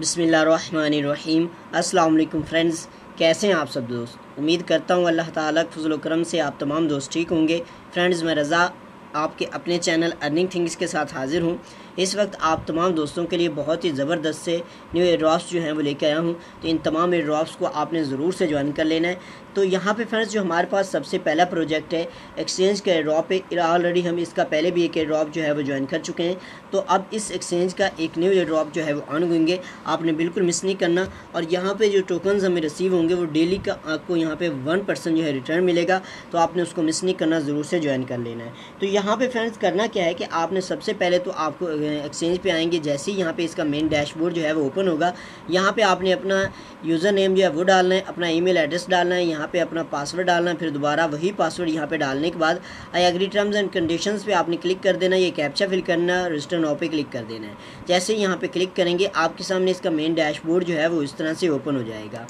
बिसमीम अल्लाम फ्रेंड्स, कैसे हैं आप सब दोस्त? उम्मीद करता हूँ अल्लाह ताला फजल करम से आप तमाम दोस्त ठीक होंगे। फ्रेंड्स, मैं रज़ा आपके अपने चैनल अर्निंग थिंग्स के साथ हाज़िर हूँ। इस वक्त आप तमाम दोस्तों के लिए बहुत ही ज़बरदस्त से न्यू एयर ड्रॉप्स जो हैं वो लेके आया हूँ। तो इन तमाम एयर ड्रॉप्स को आपने ज़रूर से ज्वाइन कर लेना है। तो यहाँ पे फ्रेंड्स जो हमारे पास सबसे पहला प्रोजेक्ट है एक्सचेंज का एड्रॉप है ऑलरेडी हम इसका पहले भी एक एड्रॉप जो है वो ज्वाइन कर चुके हैं। तो अब इस एक्सचेंज का एक न्यू एयर ड्रॉप जो है वो ऑन होंगे। आपने बिल्कुल मिस नहीं करना। और यहाँ पर जो टोकन्स हमें रिसीव होंगे, वो डेली का आपको यहाँ पर वन परसेंट जो है रिटर्न मिलेगा। तो आपने उसको मिस नहीं करना, ज़रूर से ज्वाइन कर लेना है। तो यहाँ पर फ्रेंड्स करना क्या है कि आपने सबसे पहले तो आपको एक्सचेंज पे आएँगे। जैसे ही यहाँ पे इसका मेन डैशबोर्ड जो है वो ओपन होगा, यहाँ पे आपने अपना यूज़र नेम जो है वो डालना है, अपना ईमेल एड्रेस डालना है, यहाँ पे अपना पासवर्ड डालना है, फिर दोबारा वही पासवर्ड यहाँ पे डालने के बाद I agree terms and conditions पे आपने क्लिक कर देना ये कैप्चा फिल करना रजिस्टर नाव पे क्लिक कर देना है। जैसे यहाँ पे क्लिक करेंगे, आपके सामने इसका मेन डैशबोर्ड जो है वो इस तरह से ओपन हो जाएगा।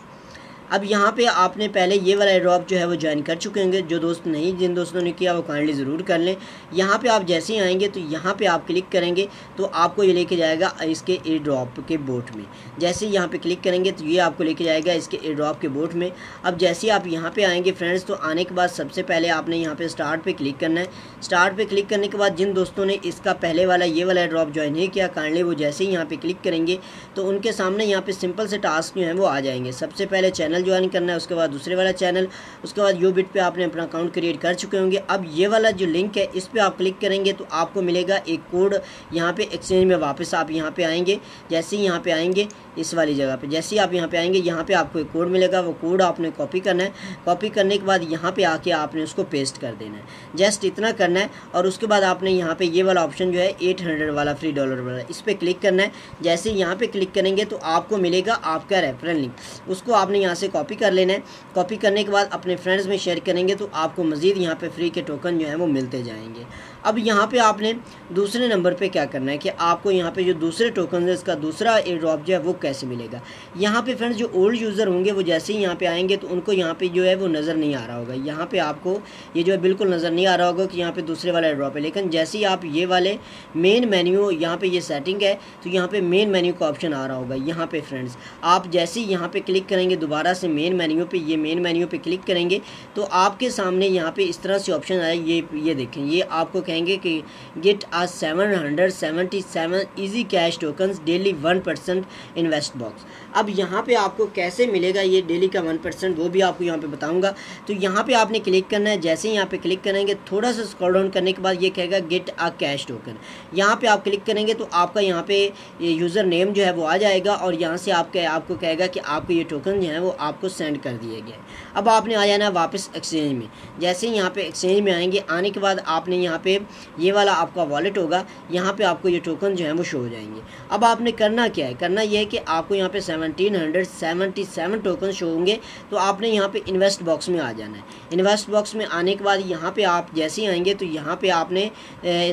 अब यहाँ पे आपने पहले ये वाला ड्रॉप जो है वो ज्वाइन कर चुके होंगे। जो दोस्त नहीं, जिन दोस्तों ने किया वो काइंडली ज़रूर कर लें। यहाँ पे आप जैसे ही आएँगे तो यहाँ पे आप क्लिक करेंगे तो आपको ये लेके जाएगा इसके ए ड्रॉप के बोट में। जैसे ही यहाँ पे क्लिक करेंगे तो ये आपको लेके जाएगा इसके ए ड्रॉप के बोट में। अब जैसे ही आप यहाँ पर आएँगे फ्रेंड्स तो आने के बाद सबसे पहले आपने यहाँ पर स्टार्ट पर क्लिक करना है। स्टार्ट पर क्लिक करने के बाद जिन दोस्तों ने इसका पहले वाला, ये वाला ड्रॉप ज्वाइन नहीं किया काइंडली वो जैसे ही यहाँ पर क्लिक करेंगे तो उनके सामने यहाँ पर सिंपल से टास्क जो है वो आ जाएँगे। सबसे पहले चैनल ज्वाइन करना है, उसके बाद दूसरे वाला चैनल, उसके बाद यू बिट पे आपने अपना अकाउंट क्रिएट कर चुके होंगे। अब ये वाला जो लिंक है, इस पर आप क्लिक करेंगे तो आपको मिलेगा एक कोड यहाँ पे एक्सचेंज में वापस आप यहाँ पे आएँगे। जैसे ही यहाँ पे आएँगे, इस वाली जगह पे, जैसे ही आप यहाँ पे आएँगे, यहाँ पे आपको एक कोड मिलेगा, वो कोड आपने कॉपी करना है। कॉपी करने के बाद यहाँ पे आके आपने उसको पेस्ट कर देना है। जस्ट इतना करना है और उसके बाद आपने यहाँ पे ये वाला ऑप्शन जो है एट हंड्रेड वाला फ्री डॉलर वाला, इस पर क्लिक करना है। जैसे यहाँ पे क्लिक करेंगे तो आपको मिलेगा आपका रेफरल लिंक उसको आपने यहाँ से कॉपी कर लेना है। कॉपी करने के बाद अपने फ्रेंड्स में शेयर करेंगे तो आपको मज़ीद यहाँ पर फ्री के टोकन जो है वो मिलते जाएँगे। अब यहाँ पे आपने दूसरे नंबर पे क्या करना है कि आपको यहाँ पे जो दूसरे टोकन है इसका दूसरा एयर ड्रॉप जो है वो कैसे मिलेगा यहाँ पे फ्रेंड्स जो ओल्ड यूज़र होंगे वो जैसे ही यहाँ पे आएँगे तो उनको यहाँ पे जो है वो नज़र नहीं आ रहा होगा यहाँ पे आपको ये जो है बिल्कुल नज़र नहीं आ रहा होगा कि यहाँ पे दूसरे वाला एयर ड्रॉप है लेकिन जैसे ही आप ये वाले मेन मेन्यू यहाँ पर ये सेटिंग है तो यहाँ पर मेन मेन्यू का ऑप्शन आ रहा होगा यहाँ पर फ्रेंड्स आप जैसे ही यहाँ पर क्लिक करेंगे दोबारा से मेन मेन्यू पर ये मेन मेन्यू पर क्लिक करेंगे तो आपके सामने यहाँ पर इस तरह से ऑप्शन आया ये ये देखें ये आपको कहेंगे कि get a seven hundred seventy seven easy cash tokens daily one percent invest box अब यहाँ पे आपको कैसे मिलेगा ये डेली का वन परसेंट वो भी आपको यहाँ पे बताऊँगा। तो यहाँ पे आपने क्लिक करना है। जैसे ही यहाँ पे क्लिक करेंगे, थोड़ा सा स्क्रॉल डाउन करने के बाद ये कहेगा गेट आ कैश टोकन यहाँ पे आप क्लिक करेंगे तो आपका यहाँ पे यूज़र नेम जो है वो आ जाएगा और यहाँ से आपके, आपको कहेगा कि आपको ये टोकन जो है वो आपको सेंड कर दिए गए। अब आपने आ जाना है वापस एक्सचेंज में। जैसे ही यहाँ पे एक्सचेंज में आएँगे, आने के बाद आपने यहाँ पे ये वाला आपका वॉलेट होगा। यहाँ पे आपको ये टोकन जो है वो शो हो जाएँगे। अब आपने करना क्या है? करना ये है कि आपको यहाँ पे seventeen hundred seventy seven token show होंगे। तो आपने यहाँ पे इन्वेस्ट बॉक्स में आ जाना है। इन्वेस्ट बॉक्स में आने के बाद यहाँ पे आप जैसे ही आएँगे तो यहाँ पे आपने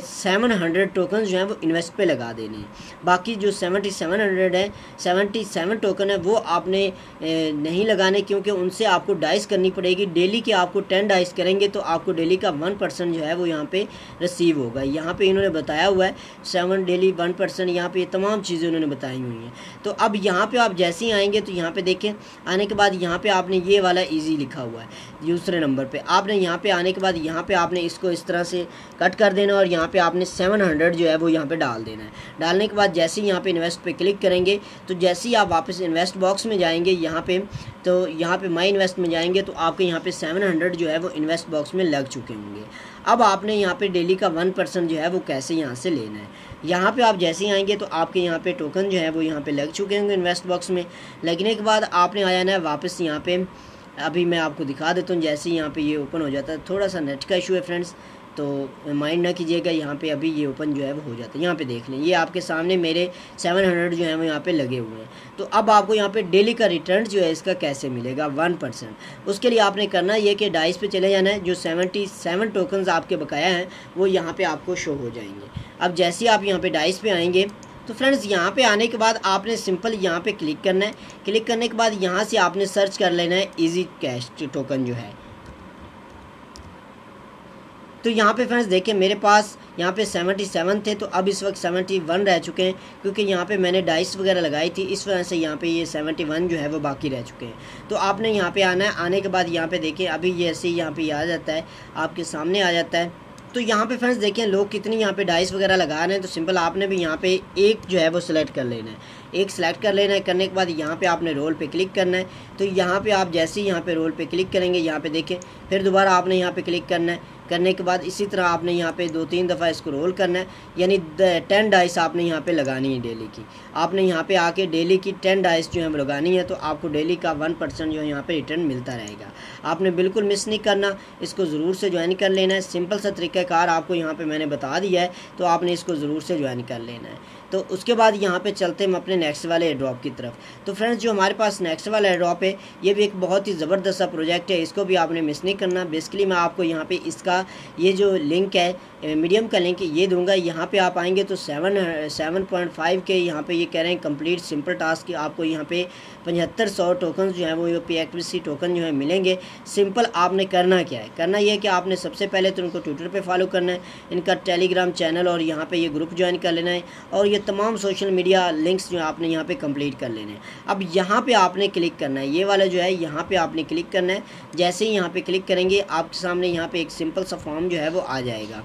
सेवन हंड्रेड टोकन जो हैं वो इन्वेस्ट पे लगा देने हैं। बाकी जो सेवेंटी सेवन हंड्रेड है सेवेंटी सेवन टोकन है, वो आपने नहीं लगाने क्योंकि उनसे आपको डाइस करनी पड़ेगी डेली के आपको टेन डाइस करेंगे तो आपको डेली का वन परसेंट जो है वो यहाँ पे रिसीव होगा यहाँ पे इन्होंने बताया हुआ है सेवन डेली वन परसेंट यहाँ पे ये तमाम चीज़ें उन्होंने बताई हुई हैं तो अब यहाँ पे आप जैसे ही आएँगे तो यहाँ पे देखें आने के बाद यहाँ पे आपने ये वाला इजी लिखा हुआ है दूसरे नंबर पे आपने यहाँ पे आने के बाद यहाँ पे आपने इसको इस तरह से कट कर देना और यहाँ पे आपने सेवन जो है वो यहाँ पे डाल देना है डालने के बाद जैसे ही यहाँ पे इन्वेस्ट पे क्लिक करेंगे तो जैसे ही आप वापस इन्वेस्ट बॉक्स में जाएँगे यहाँ पे तो यहाँ पे माई इन्वेस्ट में जाएँगे तो आपके यहाँ पे सेवन हंड्रेड जो है वो इन्वेस्ट बॉक्स में लग चुके होंगे। अब आपने यहाँ पे डेली का वन परसेंट जो है वो कैसे यहाँ से लेना है? यहाँ पे आप जैसे ही आएँगे तो आपके यहाँ पे टोकन जो है वो यहाँ पे लग चुके होंगे इन्वेस्ट बॉक्स में। लगने के बाद आपने आ जाना है वापस यहाँ पर अभी मैं आपको दिखा देता हूँ, जैसे ही यहाँ पर ये ओपन हो जाता है, थोड़ा सा नेट का इशू है फ्रेंड्स तो माइंड ना कीजिएगा, यहाँ पे अभी ये ओपन जो है वो हो जाता है। यहाँ पे देख लें, ये आपके सामने मेरे 700 जो है वो यहाँ पे लगे हुए हैं। तो अब आपको यहाँ पे डेली का रिटर्न जो है इसका कैसे मिलेगा? One percent. उसके लिए आपने करना ये कि डाइस पे चले जाना है, जो सेवेंटी सेवन टोकन्स आपके बकाया हैं, वो यहाँ पर आपको शो हो जाएँगे। अब जैसे ही आप यहाँ पर डाइस पे आएँगे तो फ्रेंड्स यहाँ पे आने के बाद आपने सिंपल यहाँ पे क्लिक करना है। क्लिक करने के बाद यहाँ से आपने सर्च कर लेना है इजी कैश टोकन जो है। तो यहाँ पे फ्रेंड्स देखिए मेरे पास यहाँ पे 77 थे तो अब इस वक्त 71 रह चुके हैं क्योंकि यहाँ पे मैंने डाइस वगैरह लगाई थी इस वजह से यहाँ पे ये 71 जो है वो बाकी रह चुके हैं तो आपने यहाँ पे आना है आने के बाद यहाँ पे देखें अभी ये ऐसे ही यहाँ पे आ जाता है आपके सामने आ जाता है तो यहाँ पे फ्रेंड्स देखें लोग कितनी यहाँ पे डाइस वगैरह लगा रहे हैं तो सिंपल आपने भी यहाँ पे एक जो है वो सिलेक्ट कर लेना है एक सिलेक्ट कर लेना है करने के बाद यहाँ पे आपने रोल पे क्लिक करना है तो यहाँ पे आप जैसे ही यहाँ पे रोल पे क्लिक करेंगे यहाँ पे देखें फिर दोबारा आपने यहाँ पे क्लिक करना है करने के बाद इसी तरह आपने यहाँ पे दो तीन दफ़ा इसको रोल करना है, यानी टेन डाइस आपने यहाँ पे लगानी है डेली की। आपने यहाँ पे आके डेली की टेन डाइस जो है लगानी है तो आपको डेली का वन परसेंट जो है यहाँ पे रिटर्न मिलता रहेगा। आपने बिल्कुल मिस नहीं करना, इसको ज़रूर से ज्वाइन कर लेना है। सिंपल सा तरीक़ाकार आपको यहाँ पर मैंने बता दिया है तो आपने इसको ज़रूर से ज्वाइन कर लेना है। तो उसके बाद यहाँ पे चलते हम अपने नेक्स्ट वाले ड्रॉप की तरफ़। तो फ्रेंड्स जो हमारे पास नेक्स्ट वाला ड्रॉप है, ये भी एक बहुत ही ज़बरदस्त सा प्रोजेक्ट है, इसको भी आपने मिस नहीं करना। बेसिकली मैं आपको यहाँ पे इसका, ये जो लिंक है मीडियम का लिंक ये दूँगा। यहाँ पे आप आएँगे तो सेवन सेवन पॉइंट फाइव के यहाँ पे ये कह रहे हैं कंप्लीट सिंपल टास्क आपको यहाँ पे पचहत्तर सौ टोकन जो है, वो पे एक्टिविटी टोकन जो है मिलेंगे। सिंपल आपने करना क्या है? करना ये है कि आपने सबसे पहले तो उनको ट्विटर पे फॉलो करना है, इनका टेलीग्राम चैनल और यहाँ पे ये ग्रुप ज्वाइन कर लेना है। और ये तमाम सोशल मीडिया लिंक्स जो आपने यहाँ पे कंप्लीट कर लेने हैं। अब यहाँ पे आपने क्लिक करना है। ये वाला जो है, यहाँ पे आपने क्लिक करना है। जैसे ही यहाँ पे क्लिक करेंगे, आपके सामने यहाँ पे एक सिंपल सा फॉर्म जो है वो आ जाएगा।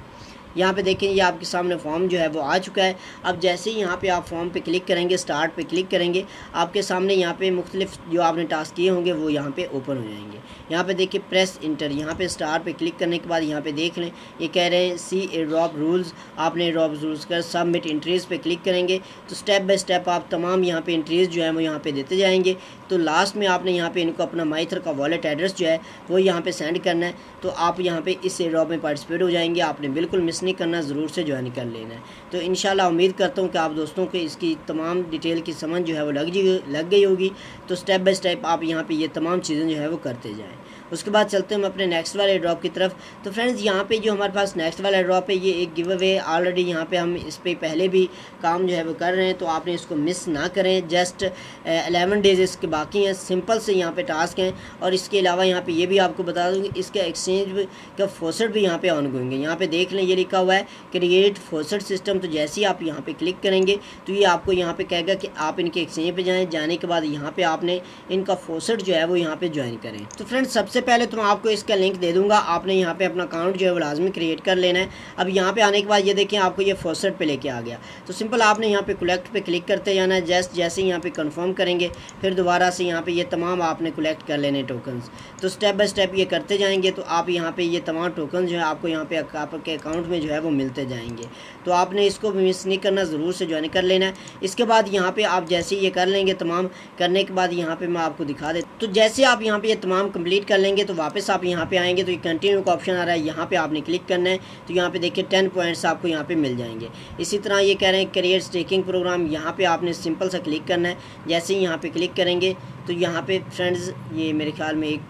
यहाँ पे देखें ये आपके सामने फॉर्म जो है वो आ चुका है अब जैसे ही यहाँ पे आप फॉर्म पे क्लिक करेंगे स्टार्ट पे क्लिक करेंगे आपके सामने यहाँ पे मुख्तलिफ़ जो आपने टास्क किए होंगे वो यहाँ पे ओपन हो जाएँगे यहाँ पे देखिए प्रेस इंटर यहाँ पे स्टार पे क्लिक करने के बाद यहाँ पे देख लें ये कह रहे हैं सी ए ड्रॉप रूल्स आपने ड्रॉप रूल्स कर सबमिट इंट्रीज़ पे क्लिक करेंगे तो स्टेप बाय स्टेप आप तमाम यहाँ पे इंट्रीज़ जो है वो यहाँ पे देते जाएँगे तो लास्ट में आपने यहाँ पे इनको अपना माइथर का वॉलेट एड्रेस जो है वो यहाँ पर सेंड करना है तो आप यहाँ पर इस ड्रॉप में पार्टिसिपेट हो जाएँगे आपने बिल्कुल मिस नहीं करना ज़रूर से ज्वाइन कर लेना है। तो इन उम्मीद करता हूँ कि आप दोस्तों को इसकी तमाम डिटेल की समझ जो है वो लग लग गई होगी। तो स्टेप बाई स्टेप आप यहाँ पर ये तमाम चीज़ें जो है वो करते जाएँ। उसके बाद चलते हैं हम अपने नेक्स्ट वाले ड्रॉप की तरफ़ तो फ्रेंड्स यहाँ पे जो हमारे पास नेक्स्ट वाला ड्रॉप है ये एक गिव अवे ऑलरेडी यहाँ पे हम इस पर पहले भी काम जो है वो कर रहे हैं तो आपने इसको मिस ना करें जस्ट एलेवन डेज़ इसके बाकी हैं सिंपल से यहाँ पे टास्क हैं और इसके अलावा यहाँ पे ये भी आपको बता दूँगी इसका एक्सचेंज का फोसट भी यहाँ पे ऑन गोइंग है यहाँ पे देख लें ये लिखा हुआ है क्रिएट फोसट सिस्टम तो जैसे ही आप यहाँ पे क्लिक करेंगे तो ये आपको यहाँ पे कहेगा कि आप इनके एक्सचेंज पे जाएँ जाने के बाद यहाँ पर आपने इनका फोसट जो है वो यहाँ पर ज्वाइन करें तो फ्रेंड्स सबसे सबसे पहले तो आपको इसका लिंक दे दूँगा आपने यहाँ पे अपना अकाउंट जो है वो लाजमी क्रिएट कर लेना है अब यहाँ पे आने के बाद ये देखें आपको ये फ़र्स्ट पे लेके आ गया तो सिंपल आपने यहाँ पे कलेक्ट पे क्लिक करते जाना है जैसे जैसे यहाँ पे कंफर्म करेंगे फिर दोबारा से यहाँ पे ये तमाम आपने कलेक्ट कर लेने टोकन्स तो स्टेप बाई स्टेप ये करते जाएँगे तो आप यहाँ पे ये तमाम टोकन जो है आपको यहाँ पे आपके अकाउंट में जो है वो मिलते जाएँगे तो आपने इसको मिस नहीं करना ज़रूर से ज्वाइन कर लेना है इसके बाद यहाँ पे आप जैसे ये कर लेंगे तमाम करने के बाद यहाँ पे मैं आपको दिखा दे तो जैसे आप यहाँ पे ये तमाम कंप्लीट कर लेंगे तो वापस आप यहाँ पे आएँगे तो ये कंटिन्यू का ऑप्शन आ रहा है। यहाँ पे आपने क्लिक करना है तो यहाँ पे देखिए टेन पॉइंट्स आपको यहाँ पे मिल जाएँगे। इसी तरह ये कह रहे हैं करियर स्टेकिंग प्रोग्राम यहाँ पे आपने सिंपल सा क्लिक करना है। जैसे ही यहाँ पे क्लिक करेंगे तो यहाँ पे फ्रेंड्स ये मेरे ख्याल में एक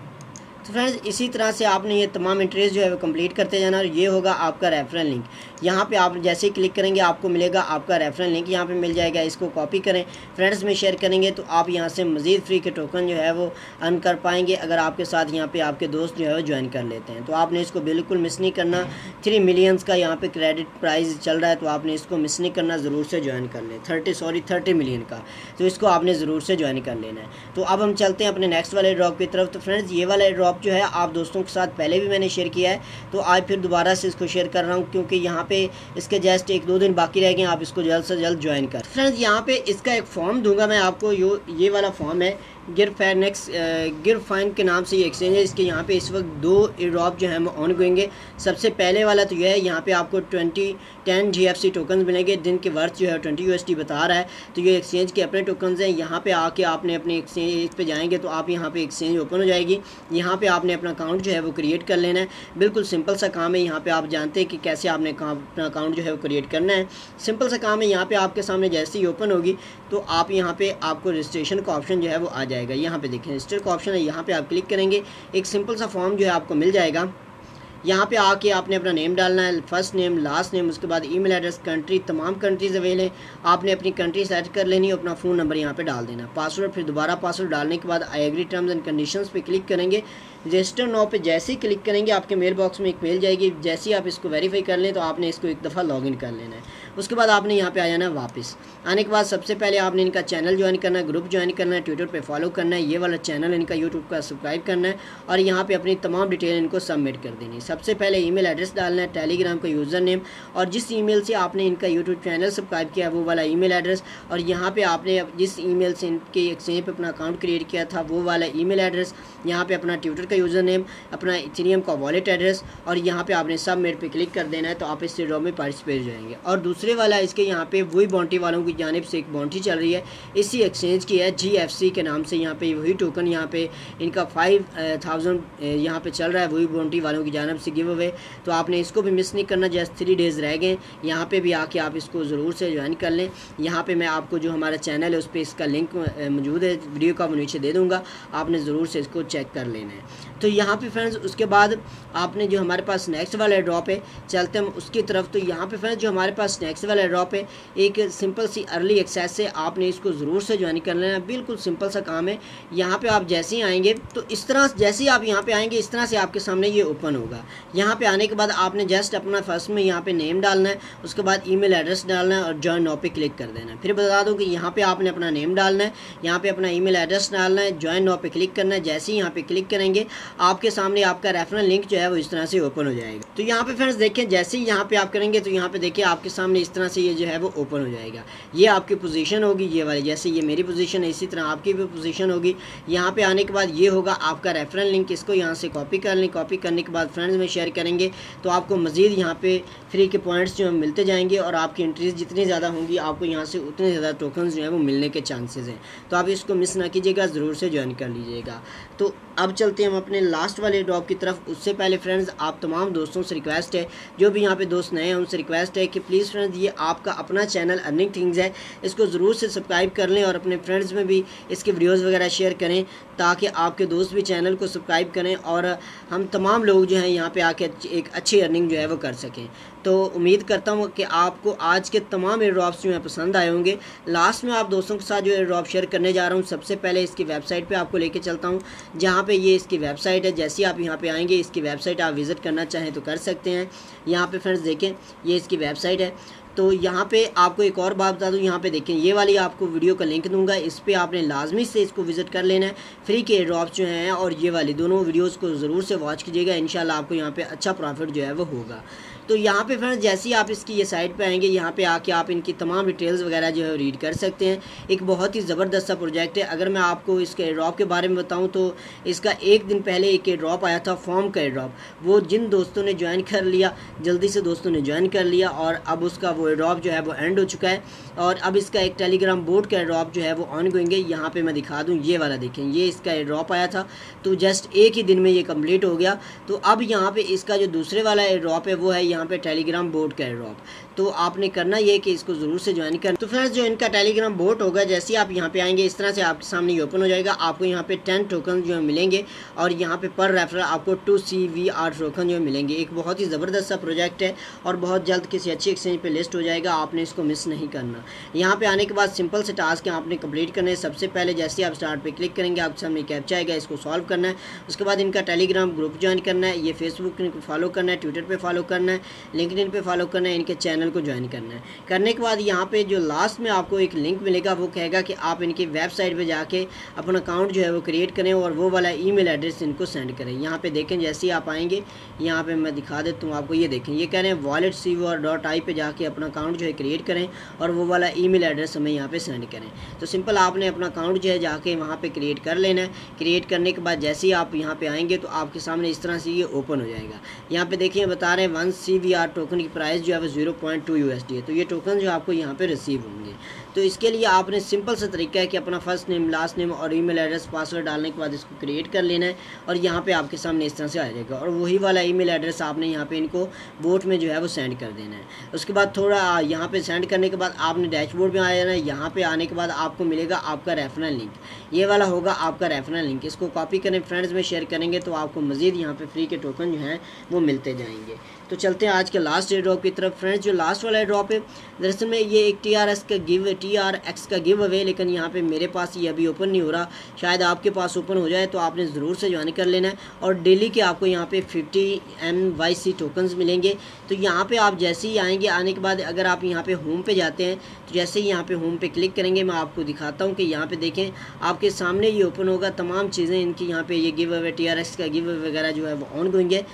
तो फ्रेंड्स इसी तरह से आपने ये तमाम इंटरेस्ट जो है वो कंप्लीट करते जाना, और ये होगा आपका रेफरल लिंक यहाँ पे आप जैसे ही क्लिक करेंगे, आपको मिलेगा आपका रेफरल लिंक यहाँ पे मिल जाएगा, इसको कॉपी करें फ्रेंड्स में शेयर करेंगे तो आप यहाँ से मज़ीद फ्री के टोकन जो है वो अर्न कर पाएँगे। अगर आपके साथ यहाँ पे आपके दोस्त जो है वो ज्वाइन कर लेते हैं तो आपने इसको बिल्कुल मिस नहीं करना। थ्री मिलियंस का यहाँ पर क्रेडिट प्राइज़ चल रहा है तो आपने इसको मिस नहीं करना, ज़रूर से ज्वाइन कर लें। थर्टी सॉरी थर्टी मिलियन का। तो इसको आपने ज़रूर से ज्वाइन कर लेना है। तो अब हम चलते हैं अपने नेक्स्ट वाले ड्रॉप की तरफ़। तो फ्रेंड्स ये वाला ड्रॉप जो है, आप दोस्तों के साथ पहले भी मैंने शेयर किया है। तो आज फिर दोबारा से इसको शेयर कर रहा हूँ, क्योंकि यहाँ पे इसके जस्ट एक दो दिन बाकी रह गए, आप इसको जल्द से जल्द ज्वाइन कर। फ्रेंड्स यहाँ पे इसका एक फॉर्म दूँगा मैं आपको, यो, ये वाला फॉर्म है। गिर फैरनेक्स गिर फाइन के नाम से ये एक्सचेंज है। इसके यहाँ पे इस वक्त दो ड्रॉप जो हैं वो ऑन गोएँगे सबसे पहले वाला तो यह है, यहाँ पे आपको twenty ten G F C token मिलेंगे। दिन के वर्थ जो है ट्वेंटी यू एस टी बता रहा है। तो ये एक्सचेंज के अपने टोकन हैं। यहाँ पे आके आपने अपने एक्सचेंज पे जाएँगे तो आप यहाँ पे एक्सचेंज ओपन हो जाएगी। यहाँ पे आपने अपना अकाउंट जो है, वो क्रिएट कर लेना है। बिल्कुल सिंपल सा काम है। यहाँ पे आप जानते हैं कि कैसे आपने अपना अकाउंट जो है, वो क्रिएट करना है। सिंपल सा काम है। यहाँ पे आपके सामने जैसे ही ओपन होगी तो आप यहाँ पे आपको रजिस्ट्रेशन का ऑप्शन जो है, वो आ जाएगा। यहाँ पे देखें रजिस्टर का ऑप्शन है। यहाँ पे आप क्लिक करेंगे, एक सिंपल सा फॉर्म जो है आपको मिल जाएगा। यहाँ पे आके आपने अपना नेम डालना है फ़र्स्ट नेम लास्ट नेम उसके बाद ईमेल एड्रेस कंट्री तमाम कंट्रीज़ अवेल हैं। आपने अपनी कंट्री सेट कर लेनी है, अपना फ़ोन नंबर यहाँ पे डाल देना। पासवर्ड फिर दोबारा पासवर्ड डालने के बाद I agree terms and conditions पे क्लिक करेंगे। रजिस्टर नो पे जैसे ही क्लिक करेंगे, आपके मेल बॉक्स में एक मेल जाएगी। जैसे ही आप इसको वेरीफाई कर लें तो आपने इसको एक दफ़ा लॉगिन कर लेना है। उसके बाद आपने यहाँ पे आ जाना है वापस। आने के बाद सबसे पहले आपने इनका चैनल ज्वाइन करना है ग्रुप ज्वाइन करना है ट्विटर पर फॉलो करना है। ये वाला चैनल इनका यूट्यूब का सब्सक्राइब करना है और यहाँ पर अपनी तमाम डिटेल इनको सबमिट कर देनी है। सबसे पहले ईमेल एड्रेस डालना है टेलीग्राम का यूज़र नेम और जिस ईमेल से आपने इनका यूट्यूब चैनल सब्सक्राइब किया है, वो वाला ईमेल एड्रेस और यहाँ पे आपने जिस ईमेल से इनके एक्सचेंज पे अपना अकाउंट क्रिएट किया था, वो वाला ईमेल एड्रेस यहाँ पे अपना ट्विटर का यूज़र नेम अपना इथीरियम का वॉलेट एड्रेस और यहाँ पे आपने सबमिट पे क्लिक कर देना है तो आप इस ड्रॉ में पार्टिसिपेट जाएँगे। और दूसरे वाला इसके यहाँ पे वही बाउंटी वालों की जानब से एक बाउंटी चल रही है। इसी एक्सचेंज की है जीएफसी के नाम से यहाँ पे, वही टोकन यहाँ पे, इनका फाइव थाउज़ेंड यहाँ चल रहा है, वही बाउंटी वालों की जानब से गिव अवे तो आपने इसको भी मिस नहीं करना जस्ट थ्री डेज़ रह गए। यहाँ पर भी आके आप इसको ज़रूर से ज्वाइन कर लें। यहाँ पर मैं आपको जो हमारा चैनल है, उस पर इसका लिंक मौजूद है वीडियो का नीचे दे दूँगा। आपने ज़रूर से इसको चेक कर लेना है। तो यहाँ पे फ्रेंड्स उसके बाद आपने जो हमारे पास नेक्स्ट वाला ड्रॉप है, चलते हम उसकी तरफ़। तो यहाँ पे फ्रेंड्स जो हमारे पास नेक्स्ट वाला ड्रॉप है, एक सिंपल सी अर्ली एक्सेस है आपने इसको ज़रूर से ज्वाइन कर लेना। बिल्कुल सिंपल सा काम है। यहाँ पे आप जैसे ही आएँगे तो इस तरह जैसे ही आप यहाँ पे आएँगे, इस तरह से आपके सामने ये ओपन होगा। यहाँ पर आने के बाद आपने जस्ट अपना फ़र्स्ट में यहाँ पर नेम डालना है, उसके बाद ईमेल एड्रेस डालना है और जॉइन नाउ पे क्लिक कर देना है। फिर बता दो कि यहाँ पर आपने अपना नेम डालना है, यहाँ पर अपना ईमेल एड्रेस डालना है जॉइन नाउ पे क्लिक करना है। जैसे ही यहाँ पर क्लिक करेंगे आपके सामने आपका रेफरल लिंक जो है वो इस तरह से ओपन हो जाएगा। तो यहाँ पे फ्रेंड्स देखें, जैसे ही यहाँ पे आप करेंगे तो यहाँ पे देखिए आपके सामने इस तरह से ये जो है वो ओपन हो जाएगा। ये आपकी पोजीशन होगी, ये वाली, जैसे ये मेरी पोजीशन है, इसी तरह आपकी भी पोजीशन होगी। यहाँ पे आने के बाद ये होगा आपका रेफरल लिंक इसको यहाँ से कॉपी कर लें। कॉपी करने के बाद फ्रेंड्स में शेयर करेंगे तो आपको मज़ीद यहाँ पे फ्री के पॉइंट्स जो है मिलते जाएँगे और आपकी एंट्रीज जितनी ज़्यादा होंगी, आपको यहाँ से उतने ज़्यादा टोकन जो है वो मिलने के चांसेज़ हैं। तो आप इसको मिस ना कीजिएगा, ज़रूर से ज्वाइन कर लीजिएगा। तो अब चलते हैं अपने लास्ट वाले ड्रॉप की तरफ़, उससे पहले फ्रेंड्स आप तमाम दोस्तों से रिक्वेस्ट है, जो भी यहाँ पे दोस्त नए हैं, उनसे रिक्वेस्ट है कि प्लीज़ फ्रेंड्स ये आपका अपना चैनल अर्निंग थिंग्स है। इसको ज़रूर से सब्सक्राइब कर लें और अपने फ्रेंड्स में भी इसके वीडियोज़ वगैरह शेयर करें, ताकि आपके दोस्त भी चैनल को सब्सक्राइब करें और हम तमाम लोग जो हैं यहाँ पर आके एक अच्छी अर्निंग जो है वो कर सकें। तो उम्मीद करता हूँ कि आपको आज के तमाम एयर ड्रॉप्स जो हैं पसंद आए होंगे। लास्ट में आप दोस्तों के साथ जो एयर ड्रॉप शेयर करने जा रहा हूँ, सबसे पहले इसकी वेबसाइट पे आपको लेके चलता हूँ। जहाँ पे ये इसकी वेबसाइट है, जैसे आप यहाँ पे आएँगे, इसकी वेबसाइट आप विज़िट करना चाहें तो कर सकते हैं। यहाँ पे फ्रेंड्स देखें, ये इसकी वेबसाइट है। तो यहाँ पे आपको एक और बात बता दूँ, यहाँ पे देखें, ये वाली आपको वीडियो का लिंक दूँगा, इस पर आपने लाजमी से इसको विज़िट कर लेना है। फ्री के ड्रॉप्स जो हैं और ये वाली दोनों वीडियोस को ज़रूर से वॉच कीजिएगा इन आपको यहाँ पे अच्छा प्रॉफिट जो है वो होगा। तो यहाँ पे फ्रेंड्स जैसे ही आप इसकी ये साइट पे आएँगे, यहाँ पे आके आप इनकी तमाम डिटेल्स वगैरह जो है रीड कर सकते हैं। एक बहुत ही ज़बरदस्त सा प्रोजेक्ट है। अगर मैं आपको इसके ड्रॉप के बारे में बताऊँ तो इसका एक दिन पहले एक ड्रॉप आया था फॉर्म का ड्रॉप वो जिन दोस्तों ने ज्वाइन कर लिया, जल्दी से दोस्तों ने ज्वाइन कर लिया और अब उसका वो ड्रॉप जो है वो एंड हो चुका है। और अब इसका एक टेलीग्राम बोर्ड का ड्रॉप जो है वो ऑन गोइंग है। यहाँ पर मैं दिखा दूँ, ये वाला देखें। ये इसका ड्रॉप आया था। तो जस्ट एक ही दिन में ये कंप्लीट हो गया। तो अब यहाँ पर इसका जो दूसरे वाला ड्रॉप है, वो है यहाँ पर टेलीग्राम बोर्ड का ड्रॉप तो आपने करना ये कि इसको ज़रूर से ज्वाइन करना तो फ्रेंड्स जो इनका टेलीग्राम बोट होगा, जैसे ही आप यहाँ पे आएँगे, इस तरह से आपके सामने ये ओपन हो जाएगा। आपको यहाँ पे टेन टोकन जो है मिलेंगे और यहाँ पे पर रेफरल आपको two C V R token जो मिलेंगे। एक बहुत ही ज़बरदस्त सा प्रोजेक्ट है और बहुत जल्द किसी अच्छी एक्सचेंज पर लिस्ट हो जाएगा, आपने इसको मिस नहीं करना। यहाँ पर आने के बाद सिंपल से टास्क आपने कंप्लीट करना है। सबसे पहले जैसे आप स्टार्ट पर क्लिक करेंगे, आपके सामने कैप्चा आएगा, इसको सॉल्व करना है। उसके बाद इनका टेलीग्राम ग्रुप ज्वाइन करना है। ये फेसबुक फॉलो करना है ट्विटर पर फॉलो करना है लिंकड पे फॉलो करना है, इनके चैनल को ज्वाइन करना है। करने के बाद यहाँ पे जो लास्ट में आपको एक लिंक मिलेगा, वो कहेगा कि आप इनकी वेबसाइट पे जाके अपना अकाउंट जो है वो क्रिएट करें और वो वाला ईमेल एड्रेस इनको सेंड करें। यहाँ पे देखें, जैसे ही आप आएँगे, यहाँ पे मैं दिखा देता हूँ आपको, ये देखें, ये कह रहे हैं वॉलेट सी और डॉट आई पे जाके अपना अकाउंट जो है क्रिएट करें और वो वाला ई एड्रेस हमें यहाँ पर सेंड करें। तो सिंपल आपने अपना अकाउंट जो है जाके वहाँ पर क्रिएट कर लेना है। क्रिएट करने के बाद जैसे ही आप यहाँ पर आएँगे तो आपके सामने इस तरह से ये ओपन हो जाएगा। यहाँ पे देखिए, बता रहे हैं one C V R token की प्राइस जो है वो ज़ीरो पॉइंट टू यू तो ये टोकन जो आपको यहाँ पे रिसीव होंगे। तो इसके लिए आपने सिंपल सा तरीका है कि अपना फ़र्स्ट नेम लास्ट नेम और ईमेल एड्रेस पासवर्ड डालने के बाद इसको क्रिएट कर लेना है और यहाँ पे आपके सामने इस तरह से आ जाएगा और वही वाला ईमेल एड्रेस आपने यहाँ पे इनको बोट में जो है वो सेंड कर देना है। उसके बाद थोड़ा यहाँ पे सेंड करने के बाद आपने डैशबोर्ड में आ जाना है, यहाँ पे आने के बाद आपको मिलेगा आपका रेफरल लिंक ये वाला होगा आपका रेफरल लिंक इसको कॉपी करें फ्रेंड्स में शेयर करेंगे तो आपको मज़ीद यहाँ पे फ्री के टोकन जो हैं वो मिलते जाएँगे। तो चलते हैं आज के लास्ट ड्रॉप की तरफ़ फ्रेंड्स जो लास्ट वाला ड्रॉप है, दरअसल में ये एक टी आर एस का गिव टी आर एक्स का गिव अवे लेकिन यहाँ पे मेरे पास ये अभी ओपन नहीं हो रहा। शायद आपके पास ओपन हो जाए तो आपने ज़रूर से ज्वाइन कर लेना है। और डेली के आपको यहाँ पे fifty M Y C tokens मिलेंगे। तो यहाँ पे आप जैसे ही आएँगे, आने के बाद अगर आप यहाँ पे होम पे जाते हैं तो जैसे ही यहाँ पे होम पे क्लिक करेंगे, मैं आपको दिखाता हूँ कि यहाँ पे देखें, आपके सामने ये ओपन होगा। तमाम चीज़ें इनकी यहाँ पे ये give away T R S का गिव अवे वगैरह जो है वो ऑन गोइंग है।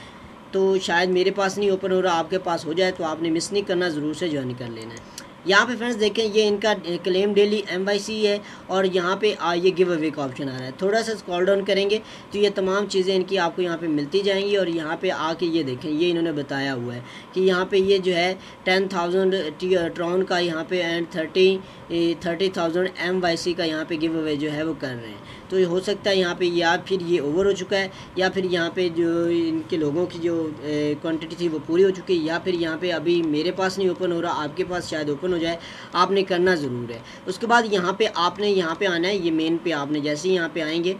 तो शायद मेरे पास नहीं ओपन हो रहा आपके पास हो जाए तो आपने मिस नहीं करना, ज़रूर से ज्वाइन कर लेना है। यहाँ पे फ्रेंड्स देखें ये इनका क्लेम डेली MYC है और यहाँ पे आ, ये गिव अवे का ऑप्शन आ रहा है। थोड़ा सा स्कॉल डाउन करेंगे तो ये तमाम चीज़ें इनकी आपको यहाँ पे मिलती जाएँगी और यहाँ पे आके ये देखें ये इन्होंने बताया हुआ है कि यहाँ पे ये जो है टेन थाउज़ेंड ट्रॉन का यहाँ पे and thirty thirty thousand M का यहाँ पे गिव अवे जो है वो कर रहे हैं। तो हो सकता है यहाँ पे या फिर ये ओवर हो चुका है या फिर यहाँ पे जो इनके लोगों की जो क्वांटिटी थी वो पूरी हो चुकी है या फिर यहाँ पे अभी मेरे पास नहीं ओपन हो रहा आपके पास शायद ओपन हो जाए, आपने करना ज़रूर है। उसके बाद यहाँ पे आपने, यहाँ पे आना है, ये मेन पे आपने जैसे ही यहाँ पे आएँगे,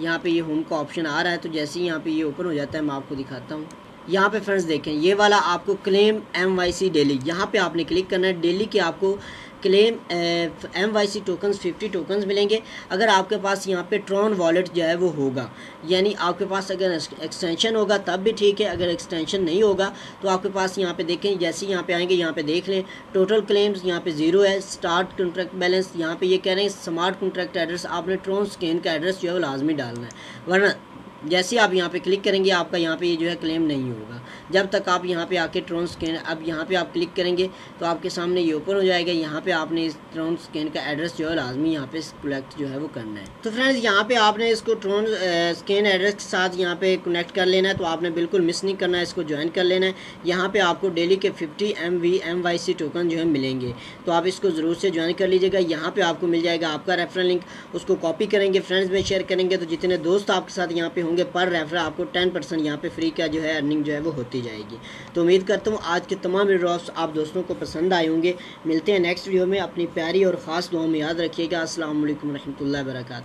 यहाँ पे ये होम का ऑप्शन आ रहा है तो जैसे ही यहाँ पे ये ओपन हो जाता है, मैं आपको दिखाता हूँ। यहाँ पे फ्रेंड्स देखें, ये वाला आपको claim M Y C daily यहाँ पे आपने क्लिक करना है। डेली के आपको claim M Y C tokens fifty tokens मिलेंगे। अगर आपके पास यहाँ पे ट्रॉन वॉलेट जो है वो होगा, यानी आपके पास अगर एक्सटेंशन होगा, तब भी ठीक है। अगर एक्सटेंशन नहीं होगा तो आपके पास यहाँ पे देखें, जैसे यहाँ पे आएँगे, यहाँ पे देख लें टोटल क्लेम्स यहाँ पे ज़ीरो है। स्टार्ट कॉन्ट्रैक्ट बैलेंस यहाँ पे ये कह रहे हैं स्मार्ट कॉन्ट्रैक्ट एड्रेस आपने ट्रॉन स्कैन का एड्रेस जो है वो लाजमी डालना है। वरना जैसे आप यहाँ पे क्लिक करेंगे आपका यहाँ पे ये यह जो है क्लेम नहीं होगा जब तक आप यहाँ पे आके ट्रोन स्कैन अब यहाँ पे आप क्लिक करेंगे तो आपके सामने ये ओपन हो जाएगा यहाँ पे आपने इस ट्रोन स्कैन का एड्रेस जो है लाजमी यहाँ पे कलेक्ट जो है वो करना है तो फ्रेंड्स यहाँ पे आपने इसको ट्रोन स्कैन एड्रेस के साथ यहाँ पे कनेक्ट कर लेना है तो आपने बिल्कुल मिस नहीं करना है इसको ज्वाइन कर लेना है यहाँ पर आपको डेली के fifty M V M Y C token जो है मिलेंगे तो आप इसको ज़रूर से ज्वाइन कर लीजिएगा यहाँ पर आपको मिल जाएगा आपका रेफरल लिंक उसको कॉपी करेंगे फ्रेंड्स में शेयर करेंगे तो जितने दोस्त आपके साथ यहाँ पे होंगे पर रेफर आपको टेन परसेंट यहाँ पर फ्री का जो है अर्निंग जो है वो होती जाएगी। तो उम्मीद करता हूँ आज के तमाम ड्रॉप्स आप दोस्तों को पसंद आए होंगे। मिलते हैं नेक्स्ट वीडियो में। अपनी प्यारी और ख़ास दुआ में याद रखिएगा। असल वरहमल वर्का